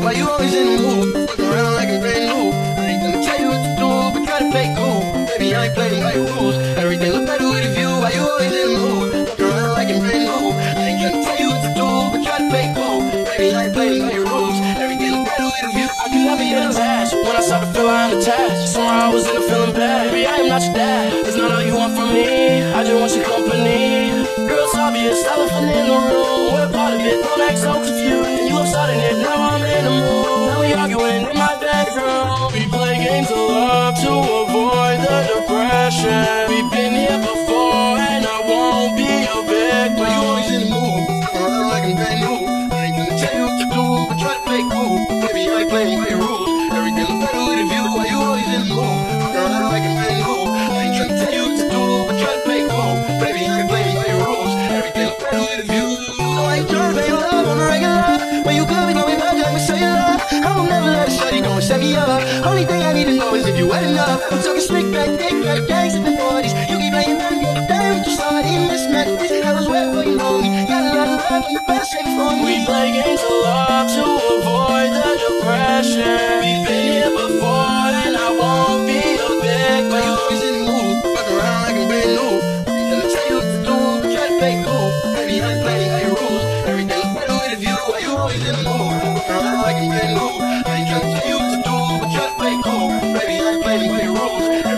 Why you always in the mood? Fucking around like a brand new. I ain't gonna tell you what to do, but try to play cool. Baby, I ain't playing by your rules. Everything look better with a view. Why you always in the mood? Fucking around like a brand new. I ain't gonna tell you what to do, but try to play cool. Baby, I ain't playing by your rules. Everything look better with a view. I can never get attached. When I start to feel I'm attached, somehow I was in a feeling bad. Baby, I am not your dad. It's not all you want from me. I just want your company. Girl, it's obvious, I elephant in the room. You mood? Fucking like I'm brand. I ain't trying to tell you to do, but try to play cool. Baby, I ain't playing by your rules. Everything look better a I ain't trying to play love on the regular. When you good, we gon' be back like love. I will never let a shawty go and set me up. Only thing I need to know is if you wet enough. I'm talking slick back, dick back, gangs rules.